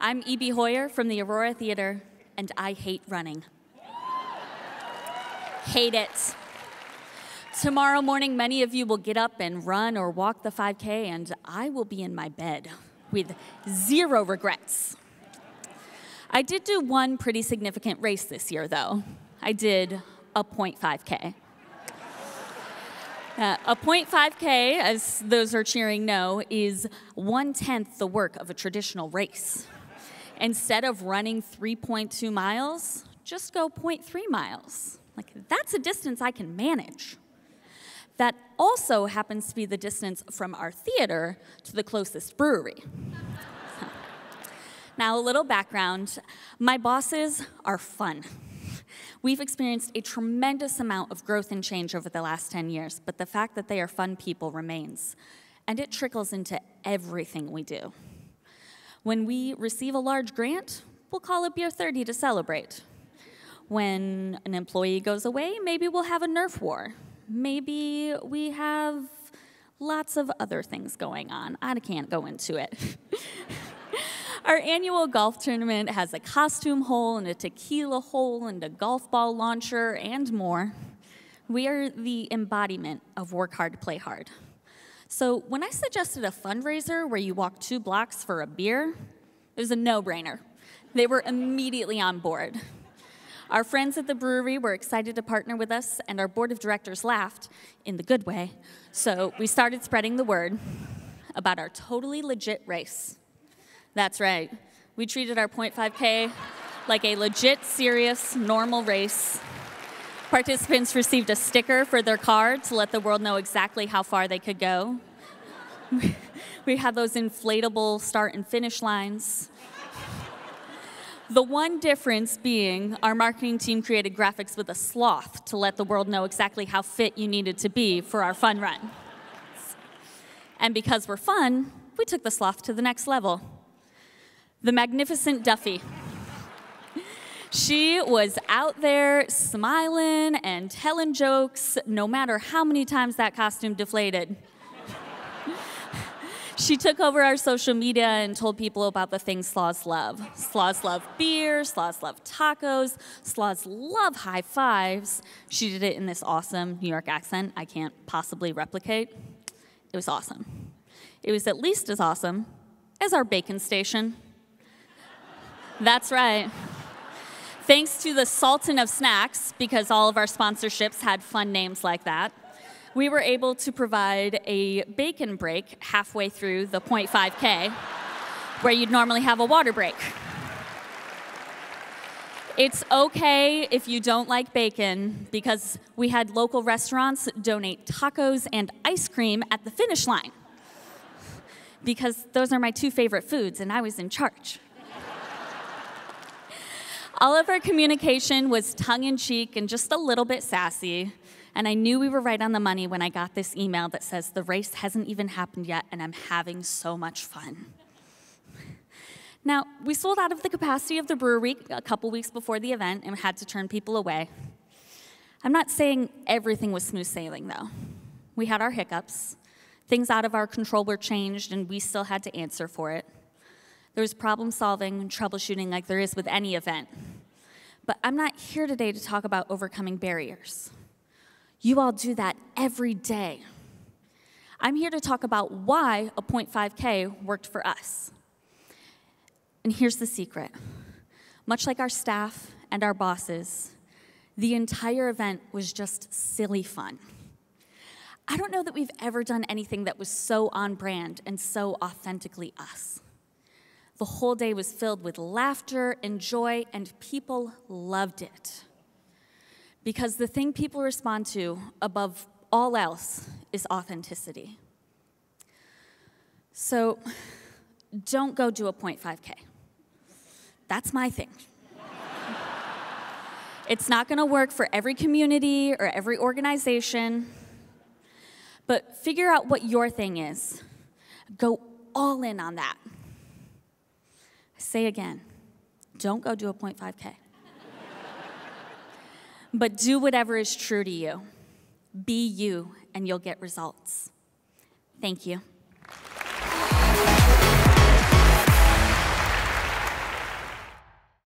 I'm E.B. Hooyer from the Aurora Theatre, and I hate running. hate it. Tomorrow morning, many of you will get up and run or walk the 5K, and I will be in my bed with zero regrets. I did do one pretty significant race this year, though. I did a 0.5K. Uh, a 0.5K, as those are cheering know, is one tenth the work of a traditional race. Instead of running 3.2 miles, just go 0.3 miles. Like, that's a distance I can manage. That also happens to be the distance from our theater to the closest brewery. now, a little background my bosses are fun. We've experienced a tremendous amount of growth and change over the last 10 years, but the fact that they are fun people remains. And it trickles into everything we do. When we receive a large grant, we'll call it Beer 30 to celebrate. When an employee goes away, maybe we'll have a Nerf war. Maybe we have lots of other things going on. I can't go into it. Our annual golf tournament has a costume hole and a tequila hole and a golf ball launcher and more. We are the embodiment of work hard, play hard. So when I suggested a fundraiser where you walk two blocks for a beer, it was a no brainer. They were immediately on board. Our friends at the brewery were excited to partner with us, and our board of directors laughed in the good way. So we started spreading the word about our totally legit race. That's right, we treated our 0.5K like a legit, serious, normal race. Participants received a sticker for their car to let the world know exactly how far they could go. we had those inflatable start and finish lines. The one difference being our marketing team created graphics with a sloth to let the world know exactly how fit you needed to be for our fun run. And because we're fun, we took the sloth to the next level. The magnificent Duffy. She was out there smiling and telling jokes no matter how many times that costume deflated. She took over our social media and told people about the things sloths love. Sloths love beer, sloths love tacos, sloths love high fives. She did it in this awesome New York accent I can't possibly replicate. It was awesome. It was at least as awesome as our bacon station. That's right. Thanks to the Sultan of Snacks, because all of our sponsorships had fun names like that we were able to provide a bacon break halfway through the 0.5K, where you'd normally have a water break. It's okay if you don't like bacon because we had local restaurants donate tacos and ice cream at the finish line. Because those are my two favorite foods, and I was in charge. All of our communication was tongue in cheek and just a little bit sassy. And I knew we were right on the money when I got this email that says, The race hasn't even happened yet, and I'm having so much fun. Now, we sold out of the capacity of the brewery a couple weeks before the event and had to turn people away. I'm not saying everything was smooth sailing, though. We had our hiccups. Things out of our control were changed, and we still had to answer for it. There was problem solving and troubleshooting like there is with any event. But I'm not here today to talk about overcoming barriers. You all do that every day. I'm here to talk about why a 0.5K worked for us. And here's the secret much like our staff and our bosses, the entire event was just silly fun. I don't know that we've ever done anything that was so on brand and so authentically us. The whole day was filled with laughter and joy, and people loved it. Because the thing people respond to above all else is authenticity. So don't go do a 0.5K. That's my thing. it's not gonna work for every community or every organization, but figure out what your thing is. Go all in on that. Say again, don't go do a 0.5K but do whatever is true to you. Be you, and you'll get results. Thank you.